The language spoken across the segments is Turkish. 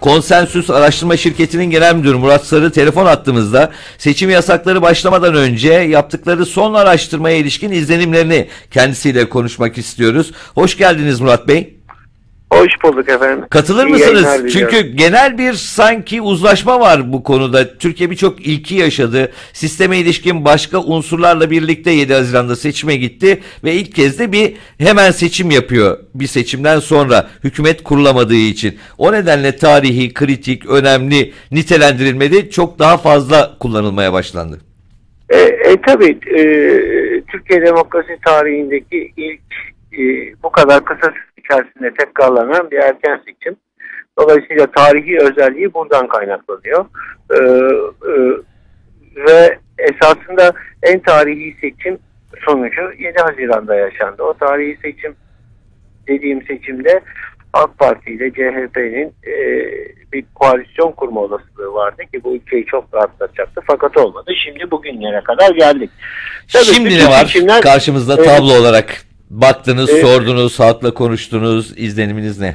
Konsensüs Araştırma Şirketi'nin genel müdürü Murat Sarı telefon attığımızda seçim yasakları başlamadan önce yaptıkları son araştırmaya ilişkin izlenimlerini kendisiyle konuşmak istiyoruz. Hoş geldiniz Murat Bey. Hoş bulduk efendim. Katılır İyi mısınız? Çünkü genel bir sanki uzlaşma var bu konuda. Türkiye birçok ilki yaşadı. Sisteme ilişkin başka unsurlarla birlikte 7 Haziran'da seçime gitti ve ilk kez de bir hemen seçim yapıyor bir seçimden sonra hükümet kurulamadığı için. O nedenle tarihi, kritik, önemli nitelendirilmedi. Çok daha fazla kullanılmaya başlandı. E, e tabii e, Türkiye demokrasi tarihindeki ilk e, bu kadar kısa içerisinde tekrarlanan bir erken seçim. Dolayısıyla tarihi özelliği buradan kaynaklanıyor. Ee, e, ve esasında en tarihi seçim sonucu 7 Haziran'da yaşandı. O tarihi seçim dediğim seçimde AK Parti ile CHP'nin e, bir koalisyon kurma olasılığı vardı ki bu ülkeyi çok rahatlatacaktı fakat olmadı. Şimdi bugünlere kadar geldik. Tabii Şimdi ne var seçimler, karşımızda tablo e, olarak? Baktınız, ee, sordunuz, halkla konuştunuz. İzleniminiz ne?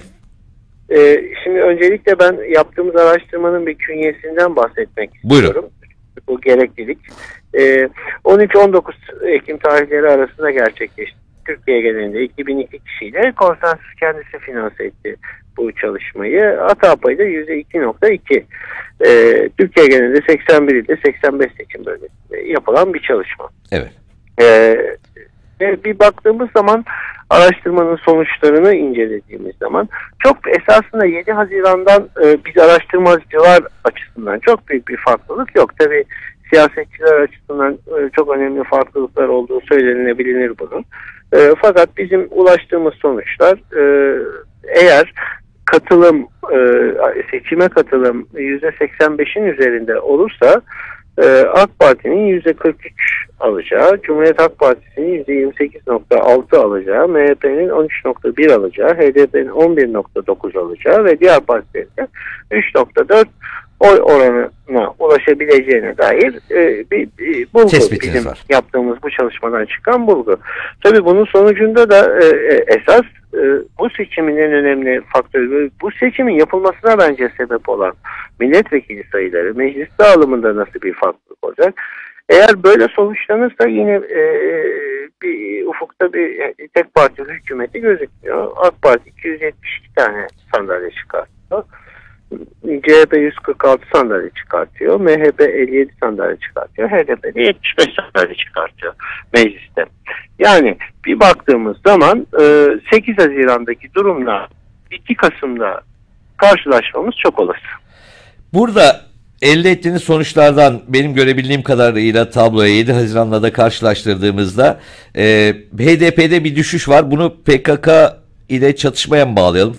E, şimdi öncelikle ben yaptığımız araştırmanın bir künyesinden bahsetmek Buyurun. istiyorum. Bu gereklilik. E, 13-19 Ekim tarihleri arasında gerçekleşti. Türkiye genelinde 2002 kişiyle konsensüs kendisi finanse etti bu çalışmayı. Hata payı da %2.2. Ee, Türkiye genelinde 81 ilde 85 seçim bölgesinde yapılan bir çalışma. Evet. Ee, ve bir baktığımız zaman araştırmanın sonuçlarını incelediğimiz zaman çok esasında 7 Haziran'dan e, biz araştırmacılar açısından çok büyük bir farklılık yok. Tabi siyasetçiler açısından e, çok önemli farklılıklar olduğu söylenilebilir bunun. E, fakat bizim ulaştığımız sonuçlar e, eğer katılım e, seçime katılım %85'in üzerinde olursa e, AK Parti'nin %43 alacağı, Cumhuriyet Halk Partisi'nin %28.6 alacağı, MHP'nin 13.1 alacağı, HDP'nin 11.9 alacağı ve diğer partilerin de 3.4 oy oranına ulaşabileceğine dair e, bir, bir bulgu bizim var. yaptığımız bu çalışmadan çıkan bulgu. Tabii bunun sonucunda da e, e esas bu seçimin en önemli faktörü bu seçimin yapılmasına bence sebep olan milletvekili sayıları meclis dağılımında nasıl bir farklılık olacak? Eğer böyle sonuçlanırsa yine e, bir ufukta bir tek parti hükümeti gözükmüyor. AK Parti 272 tane sandalye çıkartıyor. CHP 146 sandalye çıkartıyor. MHP 57 sandalye çıkartıyor. HDP de 75 sandalye çıkartıyor mecliste. Yani bir baktığımız zaman 8 Haziran'daki durumla 2 Kasım'da karşılaşmamız çok olası. Burada elde ettiğiniz sonuçlardan benim görebildiğim kadarıyla tabloya 7 Haziran'la da karşılaştırdığımızda e, HDP'de bir düşüş var. Bunu PKK ile çatışmaya mı bağlayalım?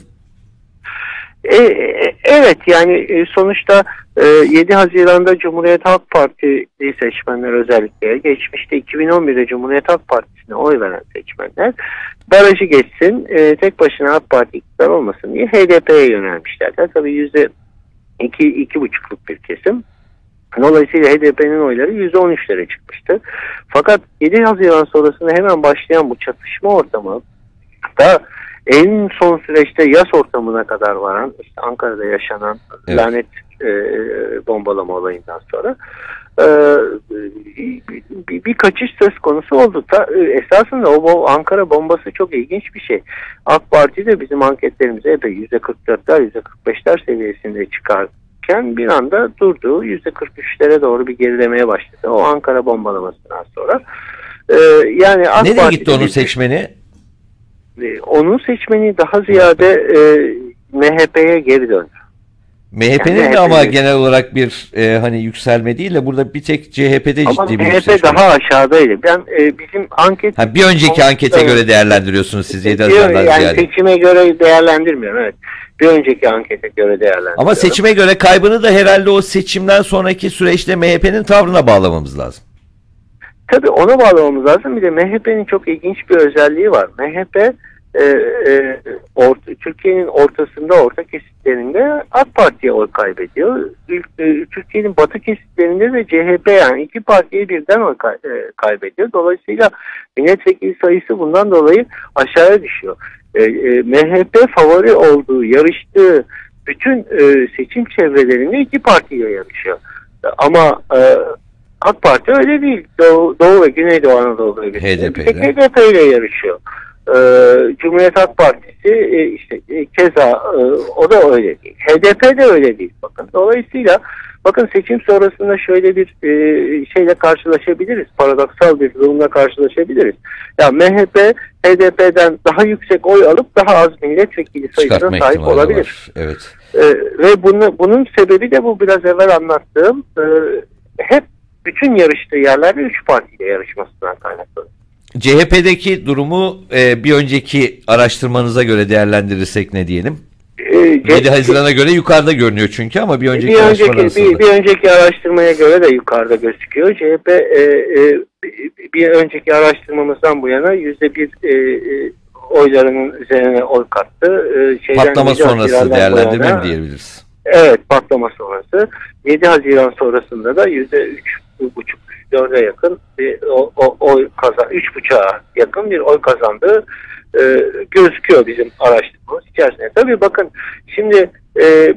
E, e, evet yani e, sonuçta e, 7 Haziran'da Cumhuriyet Halk Partisi seçmenler özellikle geçmişte 2011'de Cumhuriyet Halk Partisi'ne oy veren seçmenler barajı geçsin e, tek başına AK Parti iktidar olmasın diye HDP'ye yönelmişlerdi. Tabii yüzde iki, iki buçukluk bir kesim. Dolayısıyla HDP'nin oyları %13'lere çıkmıştı. Fakat 7 Haziran sonrasında hemen başlayan bu çatışma ortamı da en son süreçte yaz ortamına kadar varan işte Ankara'da yaşanan evet. lanet e, bombalama olayından sonra e, bir, bir kaçış söz konusu oldu. Ta, e, esasında o Ankara bombası çok ilginç bir şey. AK Parti de bizim anketlerimize epey %44'ler %45'ler seviyesinde çıkarken bir anda durdu. %43'lere doğru bir gerilemeye başladı. O Ankara bombalamasından sonra. E, yani AK Nereye Parti gitti onun seçmeni? E, onun seçmeni daha ziyade e, MHP'ye geri döndü. MHP'nin yani de ama genel olarak bir e, hani yükselme değil de burada bir tek CHP'de ama ciddi bir MHP yükselme. daha aşağıdaydı. Ben e, bizim anket ha, bir önceki ankete göre değerlendiriyorsunuz siz 7 Haziran'dan yani ziyade. seçime göre değerlendirmiyorum evet. Bir önceki ankete göre değerlendiriyorum. Ama seçime göre kaybını da herhalde o seçimden sonraki süreçte MHP'nin tavrına bağlamamız lazım. Tabii ona bağlamamız lazım. Bir de MHP'nin çok ilginç bir özelliği var. MHP e, e, or, Türkiye'nin ortasında, orta kesitlerinde AK Parti'ye oy kaybediyor. E, Türkiye'nin batı kesitlerinde de CHP yani iki partiye birden oy kay, e, kaybediyor. Dolayısıyla milletvekili sayısı bundan dolayı aşağıya düşüyor. E, e, MHP favori olduğu, yarıştığı bütün e, seçim çevrelerinde iki partiyle yarışıyor. Ama e, AK Parti öyle değil. Doğu, Doğu ve Güneydoğu Anadolu'da HDP ile. HDP ile yarışıyor. E, Cumhuriyet Halk Partisi e, işte e, keza e, o da öyle değil. HDP de öyle değil bakın. Dolayısıyla bakın seçim sonrasında şöyle bir e, şeyle karşılaşabiliriz. Paradoksal bir durumla karşılaşabiliriz. Ya MHP HDP'den daha yüksek oy alıp daha az milletvekili sayısına sahip olabilir. var. Evet. Ee, ve bunu, bunun sebebi de bu biraz evvel anlattığım e, hep bütün yarıştığı yerlerde üç partiyle yarışmasından kaynaklı. CHP'deki durumu e, bir önceki araştırmanıza göre değerlendirirsek ne diyelim? Ee, 7 Haziran'a göre yukarıda görünüyor çünkü ama bir önceki bir önceki, bir, bir önceki araştırmaya göre de yukarıda gözüküyor. CHP e, e, bir önceki araştırmamızdan bu yana yüzde bir e, e, oylarının üzerine oy kattı. E, şeyden Patlama 7 sonrası değerlendirme mi diyebiliriz? Evet patlama sonrası. 7 Haziran sonrasında da yüzde üç buçuk dörde yakın bir o, o, oy kazan, üç buçuğa yakın bir oy kazandığı e, gözüküyor bizim araştırmamız içerisinde. Tabii bakın şimdi 5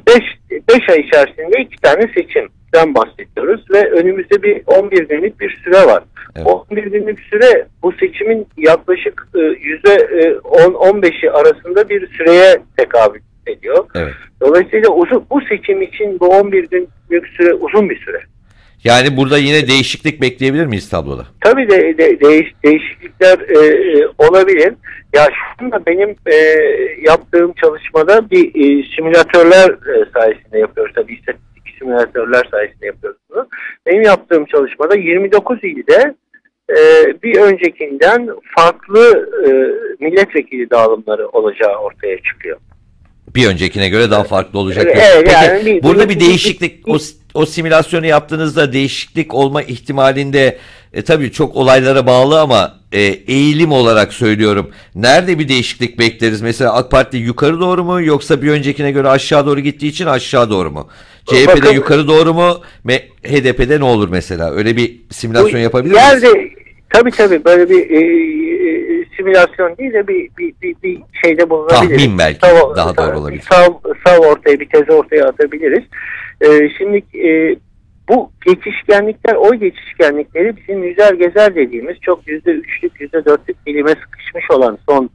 beş ay içerisinde iki tane seçimden bahsediyoruz ve önümüzde bir 11 günlük bir süre var. Evet. 11 günlük süre bu seçimin yaklaşık e, yüzde e, 10-15'i arasında bir süreye tekabül ediyor. Evet. Dolayısıyla uzun, bu seçim için bu 11 günlük süre uzun bir süre. Yani burada yine değişiklik bekleyebilir miyiz tabloda? Tabii de, de- değiş, değişiklikler e, e, olabilir. Ya şunda benim e, yaptığım çalışmada bir e, simülatörler e, sayesinde yapıyoruz. Tabii istatistik simülatörler sayesinde yapıyoruz bunu. Benim yaptığım çalışmada 29 ilde e, bir öncekinden farklı e, milletvekili dağılımları olacağı ortaya çıkıyor. Bir öncekine göre daha farklı olacak. Evet, Peki yani bir- burada bir- değişiklik o, o simülasyonu yaptığınızda değişiklik olma ihtimalinde e, tabii çok olaylara bağlı ama e, eğilim olarak söylüyorum. Nerede bir değişiklik bekleriz? Mesela AK Parti yukarı doğru mu yoksa bir öncekine göre aşağı doğru gittiği için aşağı doğru mu? CHP'de Bakın- yukarı doğru mu? HDP'de ne olur mesela? Öyle bir simülasyon yapabilir miyiz? Yerde tabii tabii böyle bir e, simülasyon değil de bir bir bir, bir şeyde bulunabiliriz. Tahmin belki, Sav- daha doğru olabilir. Sav, sav ortaya bir tezi ortaya atabiliriz. E, şimdi e, bu geçişkenlikler, oy geçişkenlikleri bizim yüzer gezer dediğimiz çok yüzde üçlük, yüzde dörtlük dilime sıkışmış olan son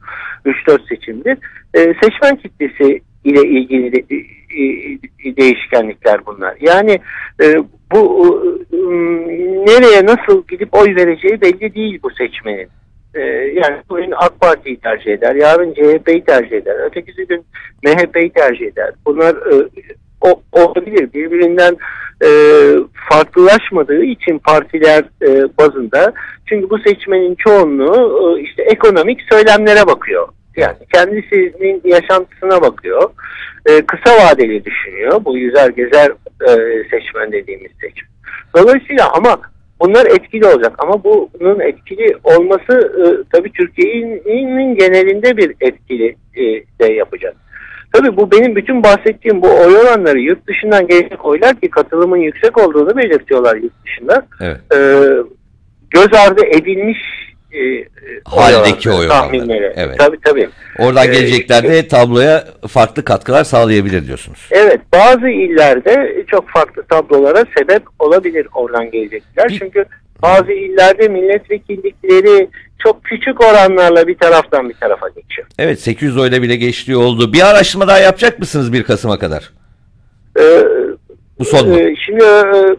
3-4 seçimdir. E, seçmen kitlesi ile ilgili de, e, e, değişkenlikler bunlar. Yani e, bu e, nereye nasıl gidip oy vereceği belli değil bu seçmenin. E, yani bugün AK Parti'yi tercih eder, yarın CHP'yi tercih eder, ötekisi gün MHP'yi tercih eder. Bunlar e, o, olabilir. Birbirinden e, farklılaşmadığı için partiler e, bazında. Çünkü bu seçmenin çoğunluğu e, işte ekonomik söylemlere bakıyor. Yani kendisinin yaşantısına bakıyor. E, kısa vadeli düşünüyor. Bu yüzer gezer e, seçmen dediğimiz seçmen. Dolayısıyla ama bunlar etkili olacak. Ama bu- bunun etkili olması e, tabii Türkiye'nin genelinde bir etkili e, de yapacak. Tabii bu benim bütün bahsettiğim bu oy oranları yurt dışından gelecek oylar ki katılımın yüksek olduğunu belirtiyorlar yurt dışında. Evet. E, göz ardı edilmiş e, e, Haldeki oy oranları. tahminleri. Evet. Tabii tabii. Oradan Ee, gelecekler de tabloya farklı katkılar sağlayabilir diyorsunuz. Evet bazı illerde çok farklı tablolara sebep olabilir oradan gelecekler. Bir- Çünkü bazı illerde milletvekillikleri çok küçük oranlarla bir taraftan bir tarafa geçiyor. Evet 800 oyla bile geçtiği oldu. Bir araştırma daha yapacak mısınız 1 Kasım'a kadar? Ee, Bu son mu? e, şimdi e,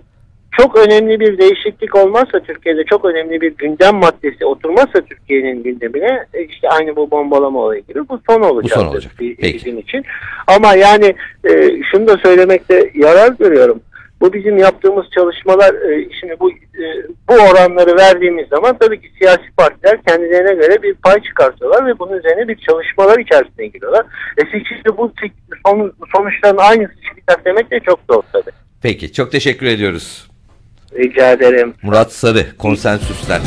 çok önemli bir değişiklik olmazsa Türkiye'de çok önemli bir gündem maddesi oturmazsa Türkiye'nin gündemine e, işte aynı bu bombalama olayı gibi bu son olacak. son olacak. Peki. Bizim için. Ama yani e, şunu da söylemekte yarar görüyorum. Bu bizim yaptığımız çalışmalar e, şimdi bu e, bu oranları verdiğimiz zaman tabii ki siyasi partiler kendilerine göre bir pay çıkartıyorlar ve bunun üzerine bir çalışmalar içerisine giriyorlar. E seçimde bu son, sonuçların aynısı çıkacak demek de çok zor tabii. Peki çok teşekkür ediyoruz. Rica ederim. Murat Sarı konsensüsten.